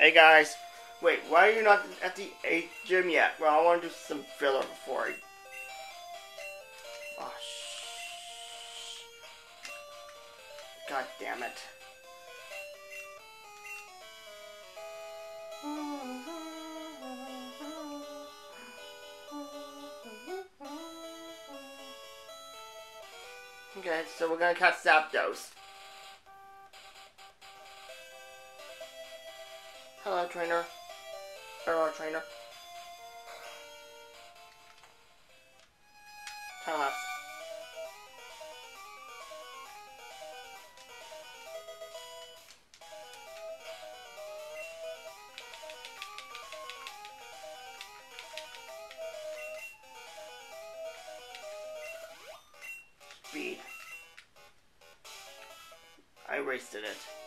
Hey guys, wait, why are you not at the eighth gym yet? Well, I want to do some filler before I. Ah, oh, shh. God damn it. Okay, so we're gonna catch Zapdos. Hello, trainer. Hello, trainer. Time lapse. Speed. I wasted it.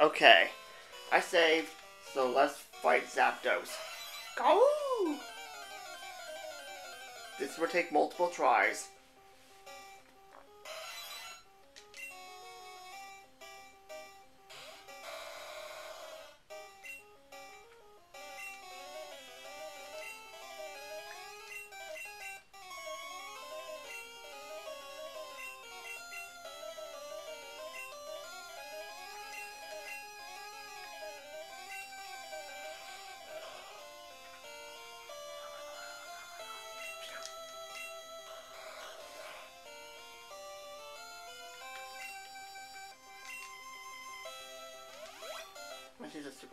Okay. I saved, so let's fight Zapdos. Go! This will take multiple tries. This is a.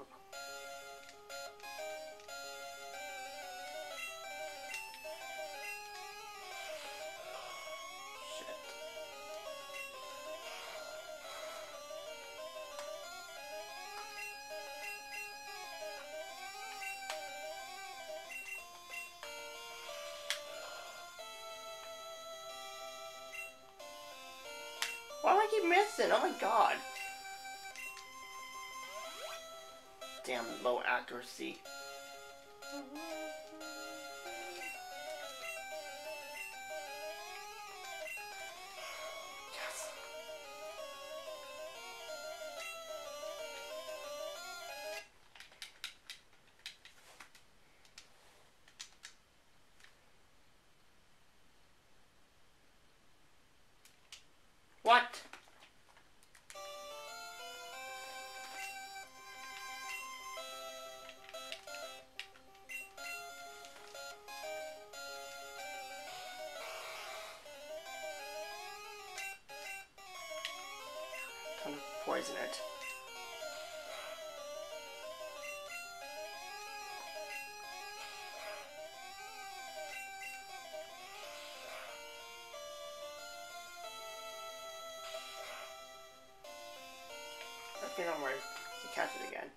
Why do I keep missing? Oh my god. Damn low accuracy. What? Poison it. Okay, don't worry. You catch it again.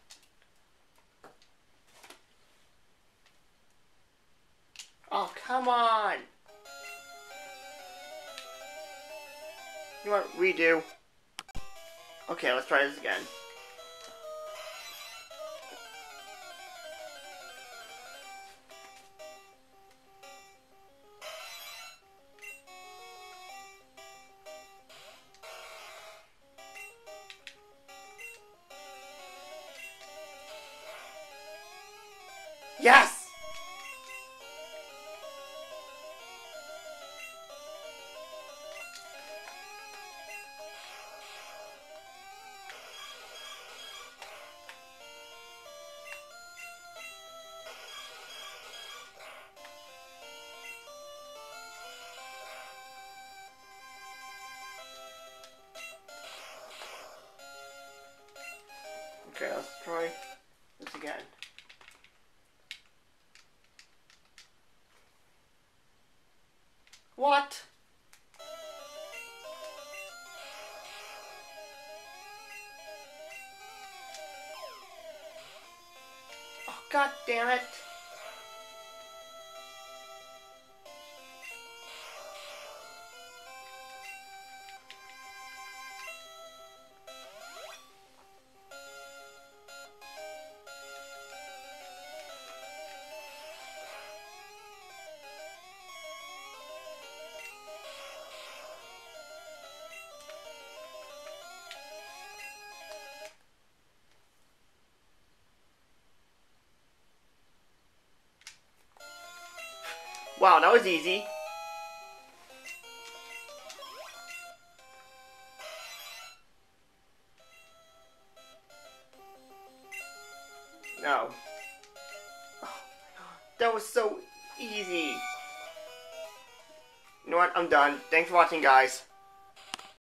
Oh, come on! You want redo? Okay, let's try this again. Yes! Try this again. What? Oh, god damn it. Wow, that was easy. No. Oh, that was so easy. You know what? I'm done. Thanks for watching, guys.